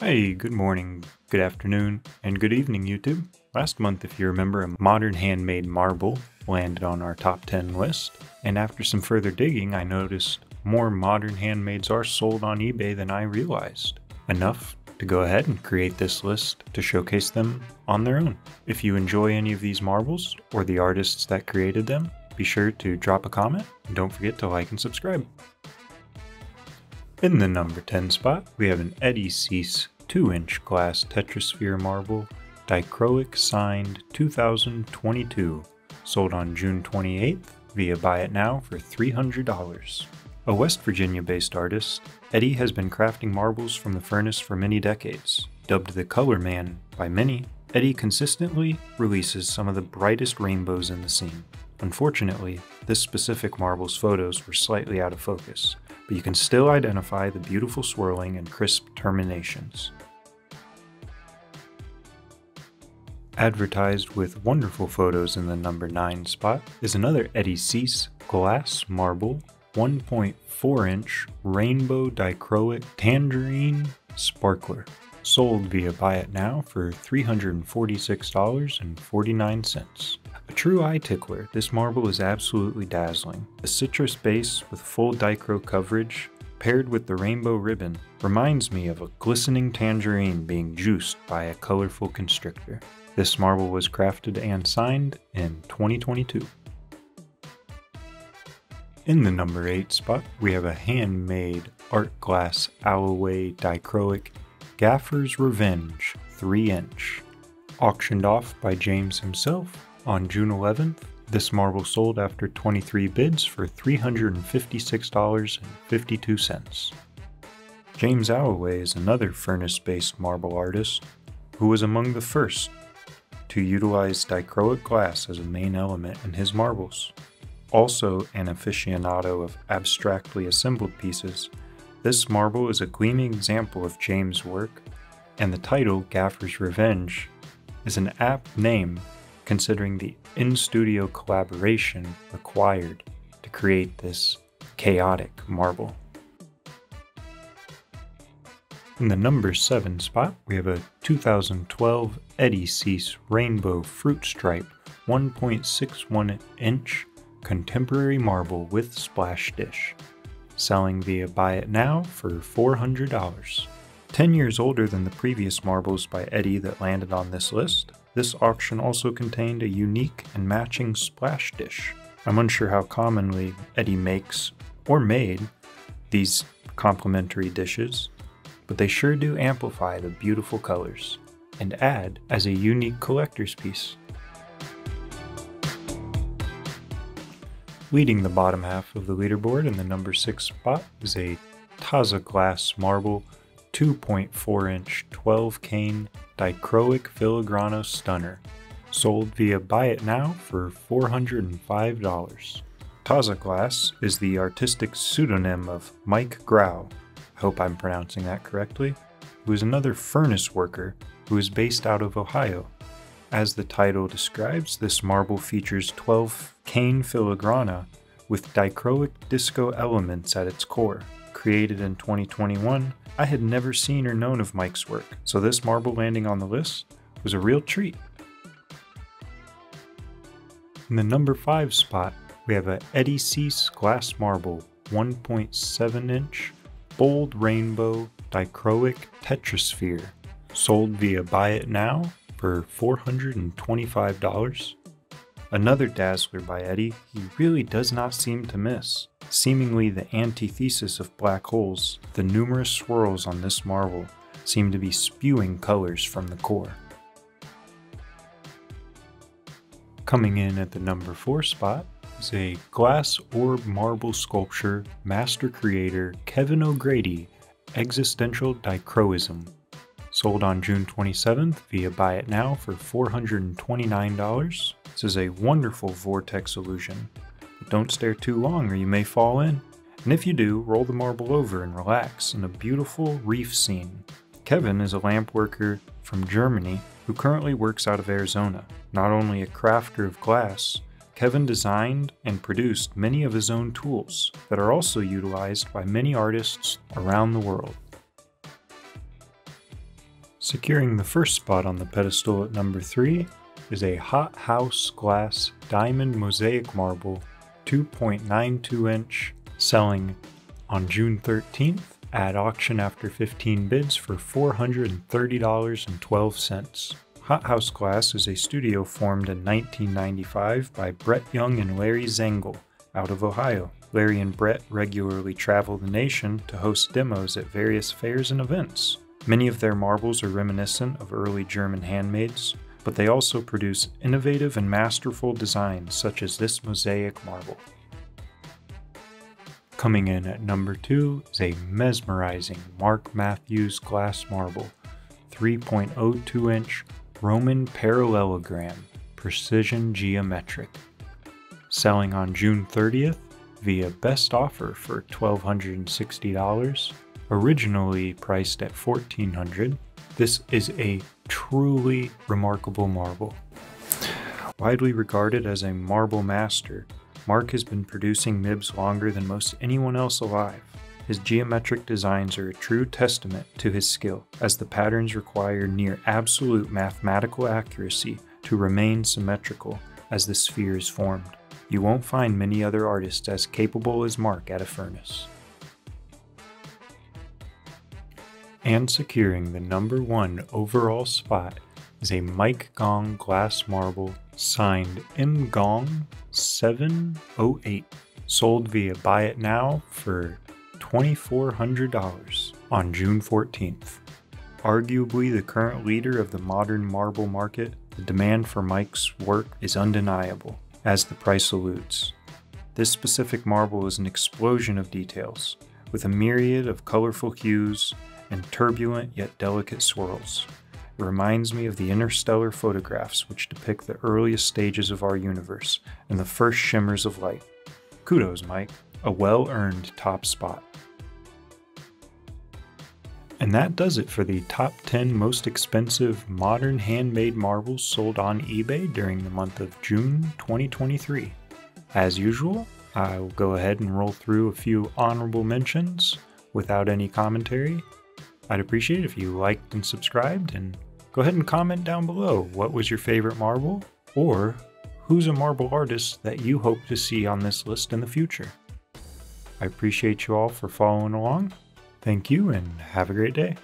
Hey, good morning, good afternoon, and good evening, YouTube. Last month, if you remember, a modern handmade marble landed on our top 10 list, and after some further digging, I noticed more modern handmaids are sold on eBay than I realized. Enough to go ahead and create this list to showcase them on their own. If you enjoy any of these marbles or the artists that created them, be sure to drop a comment and don't forget to like and subscribe. In the number 10 spot, we have an Eddie Seese 2-inch glass tetrasphere marble, dichroic signed 2022, sold on June 28th via Buy It Now for $300. A West Virginia-based artist, Eddie has been crafting marbles from the furnace for many decades. Dubbed the Color Man by many, Eddie consistently releases some of the brightest rainbows in the scene. Unfortunately, this specific marble's photos were slightly out of focus, but you can still identify the beautiful swirling and crisp terminations. Advertised with wonderful photos in the number 9 spot is another Eddie Seese glass marble 1.4 inch rainbow dichroic tangerine sparkler. Sold via Buy It Now for $346.49. A true eye tickler, this marble is absolutely dazzling. The citrus base with full dichro coverage, paired with the rainbow ribbon, reminds me of a glistening tangerine being juiced by a colorful constrictor. This marble was crafted and signed in 2022. In the number 8 spot, we have a handmade art glass Alloway dichroic Gaffer's Revenge 3 inch. Auctioned off by James himself on June 11th, this marble sold after 23 bids for $356.52. James Alloway is another furnace based marble artist who was among the first to utilize dichroic glass as a main element in his marbles. Also an aficionado of abstractly assembled pieces, this marble is a gleaming example of James' work, and the title, Gaffer's Revenge, is an apt name considering the in studio collaboration required to create this chaotic marble. In the number 7 spot, we have a 2012 Eddie Seese Rainbow Fruit Stripe 1.61 inch contemporary marble with splash dish, selling via Buy It Now for $400. 10 years older than the previous marbles by Eddie that landed on this list, this auction also contained a unique and matching splash dish. I'm unsure how commonly Eddie makes or made these complementary dishes, but they sure do amplify the beautiful colors and add as a unique collector's piece. Leading the bottom half of the leaderboard in the number 6 spot is a Tazza Glass Marble 2.4 inch 12 cane dichroic filigrana stunner, sold via Buy It Now for $405. Tazza Glass is the artistic pseudonym of Mike Grau, I hope I'm pronouncing that correctly, who is another furnace worker who is based out of Ohio. As the title describes, this marble features 12 cane filigrana with dichroic disco elements at its core. Created in 2021, I had never seen or known of Mike's work, so this marble landing on the list was a real treat. In the number 5 spot, we have a Eddie Seese glass marble 1.7 inch bold rainbow dichroic tetrasphere, sold via Buy It Now for $425. Another dazzler by Eddie he really does not seem to miss. Seemingly the antithesis of black holes, the numerous swirls on this marble seem to be spewing colors from the core. Coming in at the number 4 spot is a glass orb marble sculpture master creator Kevin O'Grady Existential Dichroism. Sold on June 27th via Buy It Now for $429. This is a wonderful vortex illusion. Don't stare too long or you may fall in. And if you do, roll the marble over and relax in a beautiful reef scene. Kevin is a lamp worker from Germany who currently works out of Arizona. Not only a crafter of glass, Kevin designed and produced many of his own tools that are also utilized by many artists around the world. Securing the first spot on the pedestal at number 3 is a Hot House Glass Diamond Mosaic Marble 2.92 inch selling on June 13th at auction after 15 bids for $430.12. Hot House Glass is a studio formed in 1995 by Brett Young and Larry Zengel out of Ohio. Larry and Brett regularly travel the nation to host demos at various fairs and events. Many of their marbles are reminiscent of early German handmaids, but they also produce innovative and masterful designs such as this mosaic marble. Coming in at number 2 is a mesmerizing Mark Matthews glass marble, 3.02 inch Roman parallelogram, precision geometric. Selling on June 30th via best offer for $1,260, originally priced at $1,400. This is a truly remarkable marble. Widely regarded as a marble master, Mark has been producing MIBs longer than most anyone else alive. His geometric designs are a true testament to his skill, as the patterns require near absolute mathematical accuracy to remain symmetrical as the sphere is formed. You won't find many other artists as capable as Mark at a furnace. And securing the number one overall spot is a Mike Gong glass marble signed M Gong 708, sold via Buy It Now for $2,400 on June 14th. Arguably the current leader of the modern marble market, the demand for Mike's work is undeniable, as the price alludes. This specific marble is an explosion of details, with a myriad of colorful hues and turbulent yet delicate swirls. It reminds me of the interstellar photographs which depict the earliest stages of our universe and the first shimmers of light. Kudos, Mike. A well earned top spot. And that does it for the top 10 most expensive modern handmade marbles sold on eBay during the month of June 2023. As usual, I will go ahead and roll through a few honorable mentions without any commentary. I'd appreciate it if you liked and subscribed, and go ahead and comment down below what was your favorite marble, or who's a marble artist that you hope to see on this list in the future. I appreciate you all for following along. Thank you and have a great day.